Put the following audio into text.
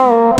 Oh.